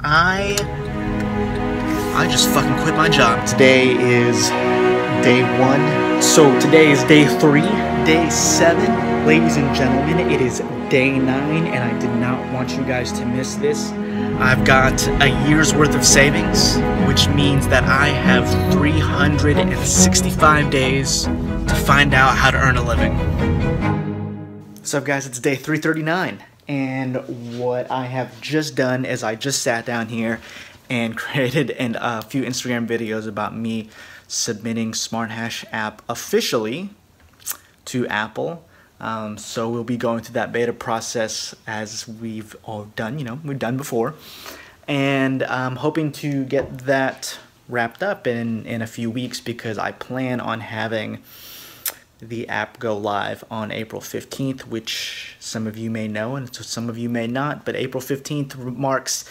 I I just fucking quit my job. Today is day one. So today is day three. Day seven. Ladies and gentlemen, it is day nine, and I did not want you guys to miss this. I've got a year's worth of savings, which means that I have 365 days to find out how to earn a living. So, guys, it's day 339. And what I have just done is I just sat down here and created an, a few Instagram videos about me submitting SmartHash app officially to Apple. Um, so we'll be going through that beta process as we've all done, you know, we've done before. And I'm hoping to get that wrapped up in, in a few weeks because I plan on having the app go live on April 15th, which some of you may know and some of you may not, but April 15th marks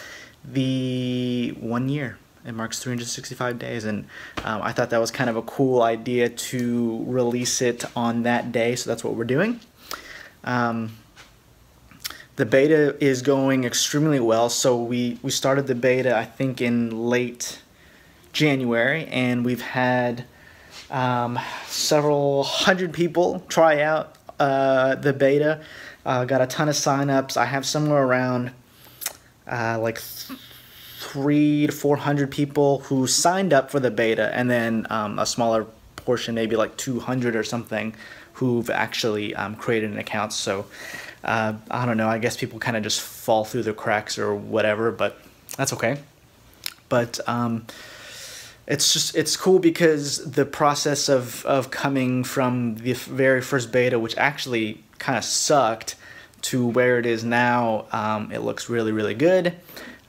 the one year. It marks 365 days, and um, I thought that was kind of a cool idea to release it on that day, so that's what we're doing. Um, the beta is going extremely well, so we, we started the beta, I think, in late January, and we've had um, several hundred people try out uh, the beta. Uh, got a ton of signups. I have somewhere around uh, like three to four hundred people who signed up for the beta, and then um, a smaller portion, maybe like two hundred or something, who've actually um, created an account. So uh, I don't know. I guess people kind of just fall through the cracks or whatever, but that's okay. But um, it's just it's cool because the process of of coming from the very first beta, which actually kind of sucked, to where it is now, um, it looks really really good.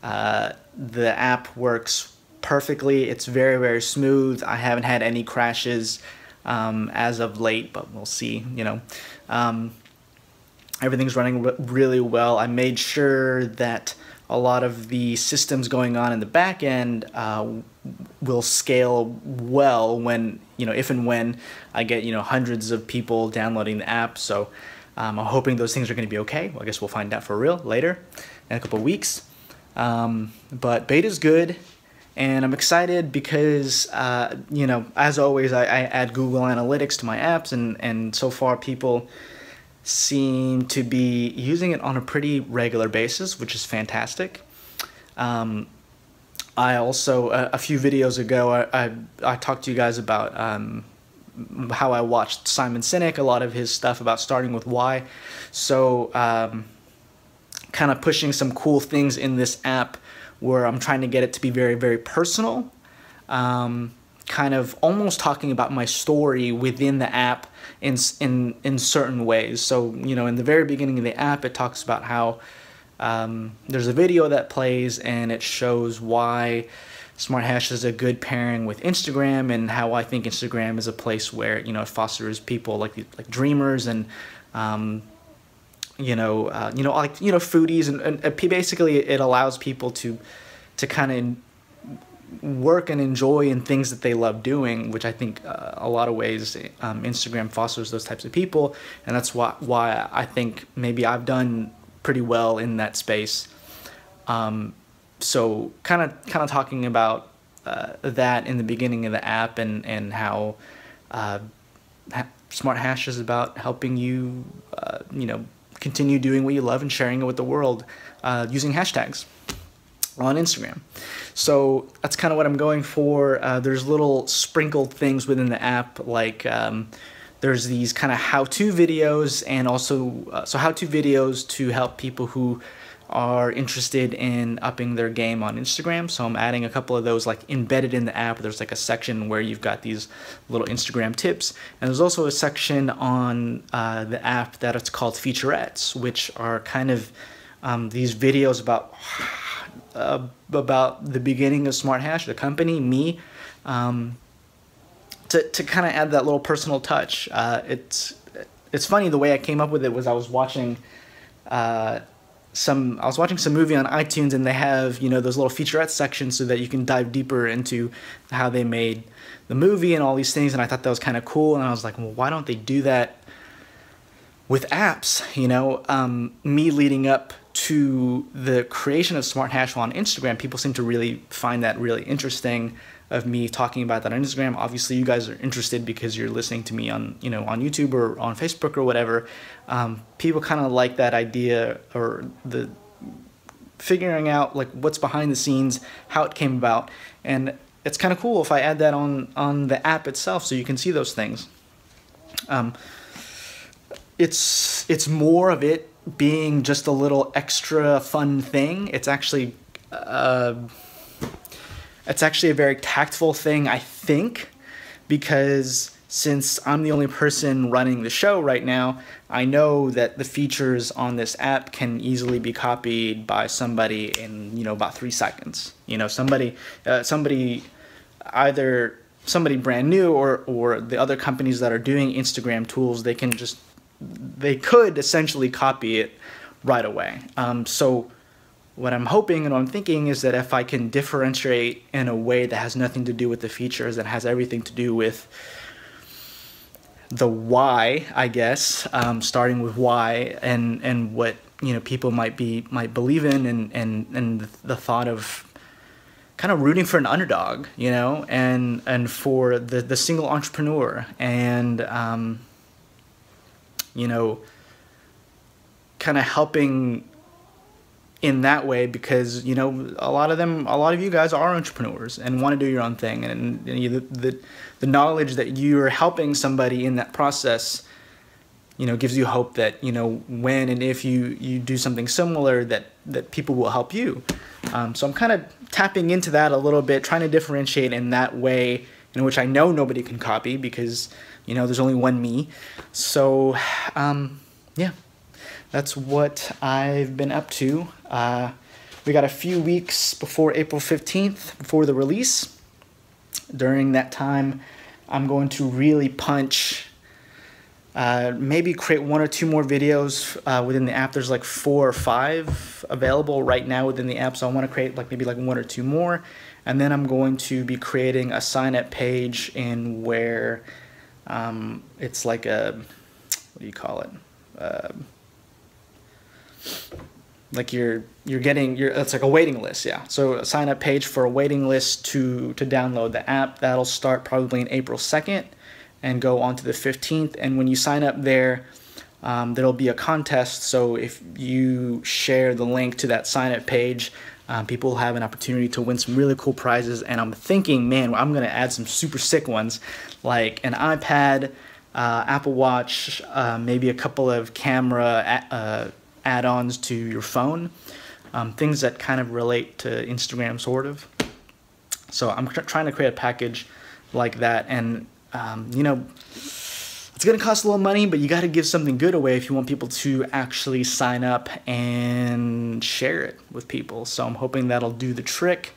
Uh, the app works perfectly. It's very very smooth. I haven't had any crashes um, as of late, but we'll see. You know. Um, everything's running really well. I made sure that a lot of the systems going on in the back end uh, will scale well when you know if and when I get you know hundreds of people downloading the app. So um, I'm hoping those things are going to be okay. Well, I guess we'll find out for real later in a couple weeks. Um, but beta's good, and I'm excited because uh, you know as always I, I add Google Analytics to my apps, and and so far people seem to be using it on a pretty regular basis, which is fantastic. Um, I also, a, a, few videos ago, I, I, I, talked to you guys about um, how I watched Simon Sinek, a lot of his stuff about starting with why. So, um, kind of pushing some cool things in this app where I'm trying to get it to be very, very personal. Um, kind of almost talking about my story within the app in in in certain ways. So you know, in the very beginning of the app, it talks about how um, there's a video that plays and it shows why SmartHash is a good pairing with Instagram and how I think Instagram is a place where you know it fosters people like like dreamers and um, you know uh, you know like you know foodies and, and basically it allows people to to kind of work and enjoy in things that they love doing, which I think uh, a lot of ways um, Instagram fosters those types of people, and that's why why I think maybe I've done pretty well in that space. Um, so kind of kind of talking about uh, that in the beginning of the app and and how uh, SmartHash is about helping you uh, you know continue doing what you love and sharing it with the world uh, using hashtags on Instagram. So that's kind of what I'm going for. Uh, there's little sprinkled things within the app, like um, there's these kind of how-to videos, and also uh, so how-to videos to help people who are interested in upping their game on Instagram. So I'm adding a couple of those like embedded in the app. There's like a section where you've got these little Instagram tips. And there's also a section on uh, the app that it's called featurettes, which are kind of um, these videos about uh, about the beginning of SmartHash, the company, me, um, to, to kind of add that little personal touch. Uh, it's it's funny the way I came up with it was I was watching uh, some I was watching some movie on iTunes and they have you know those little featurette sections so that you can dive deeper into how they made the movie and all these things. And I thought that was kind of cool. And I was like well why don't they do that with apps you know? Um, me leading up to the creation of Smart Hash on Instagram, people seem to really find that really interesting of me talking about that on Instagram. Obviously, you guys are interested because you're listening to me on you know on YouTube or on Facebook or whatever. Um, people kind of like that idea or the figuring out like what's behind the scenes, how it came about, and it's kind of cool if I add that on on the app itself so you can see those things. Um, it's it's more of it being just a little extra fun thing. It's actually uh, it's actually a very tactful thing, I think, because since I'm the only person running the show right now, I know that the features on this app can easily be copied by somebody in you know about three seconds. You know, somebody uh, somebody either somebody brand new or or the other companies that are doing Instagram tools, they can just they could essentially copy it right away. Um, so what I'm hoping and what I'm thinking is that if I can differentiate in a way that has nothing to do with the features, that has everything to do with the why, I guess, um, starting with why and and what you know people might be might believe in and and and the thought of kind of rooting for an underdog, you know, and and for the the single entrepreneur and um, you know, kind of helping in that way because you know a lot of them a lot of you guys are entrepreneurs and want to do your own thing and, and you, the, the knowledge that you're helping somebody in that process you know gives you hope that you know when and if you you do something similar that that people will help you. Um, so i'm kind of tapping into that a little bit trying to differentiate in that way in which i know nobody can copy because you know there's only one me so um, yeah that's what I've been up to. Uh, we got a few weeks before April 15th, before the release. During that time, I'm going to really punch, uh, maybe create one or two more videos uh, within the app. There's like four or five available right now within the app, so I want to create like maybe like one or two more. And then I'm going to be creating a sign up page in where um, it's like a, what do you call it? Uh, like you're you're getting you're it's like a waiting list yeah. So a sign up page for a waiting list to to download the app. That'll start probably in april 2nd and go on to the 15th and when you sign up there um, there'll be a contest. So if you share the link to that sign up page um, people will have an opportunity to win some really cool prizes. And i'm thinking man i'm gonna add some super sick ones like an ipad uh, apple watch uh, maybe a couple of camera uh, add-ons to your phone, um, things that kind of relate to Instagram, sort of. So I'm trying to create a package like that, and um, you know, it's gonna cost a little money, but you got to give something good away if you want people to actually sign up and share it with people. So I'm hoping that'll do the trick,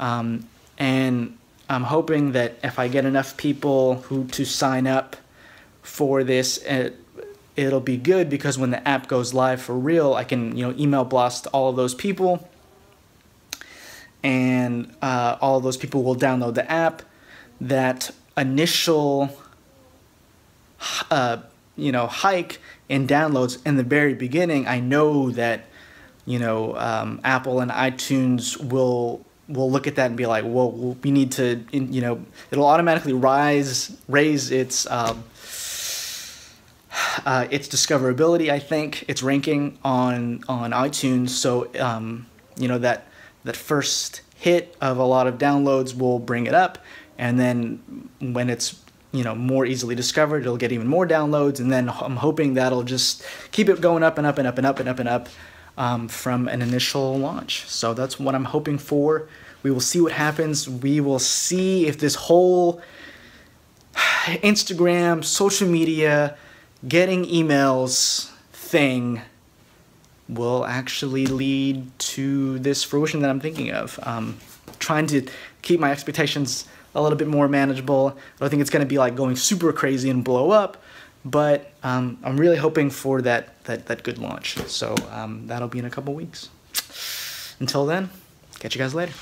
um, and I'm hoping that if I get enough people who to sign up for this, it, it'll be good because when the app goes live for real, I can you know email blast all of those people, and uh, all of those people will download the app. That initial uh, you know hike in downloads in the very beginning, I know that you know um, Apple and iTunes will will look at that and be like, well, we need to, you know, it'll automatically rise, raise its um, uh, its discoverability, I think, its ranking on on iTunes. So um, you know that that first hit of a lot of downloads will bring it up, and then when it's you know more easily discovered, it'll get even more downloads, and then I'm hoping that'll just keep it going up and up and up and up and up and up um, from an initial launch. So that's what I'm hoping for. We will see what happens. We will see if this whole Instagram, social media, getting emails thing will actually lead to this fruition that I'm thinking of. Um, trying to keep my expectations a little bit more manageable. I don't think it's going to be like going super crazy and blow up, but um, I'm really hoping for that, that, that good launch. So um, that'll be in a couple weeks. Until then, catch you guys later.